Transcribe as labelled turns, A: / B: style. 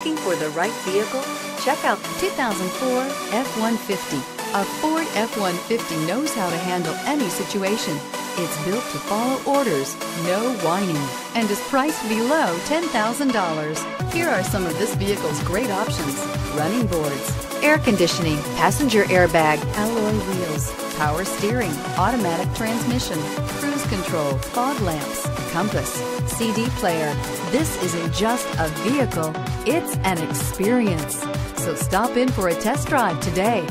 A: Looking for the right vehicle? Check out the 2004 F-150. A Ford F-150 knows how to handle any situation. It's built to follow orders, no whining, and is priced below $10,000. Here are some of this vehicle's great options. Running boards, air conditioning, passenger airbag, alloy wheels, power steering, automatic transmission, cruise control, fog lamps, compass, CD player. This isn't just a vehicle, it's an experience. So stop in for a test drive today.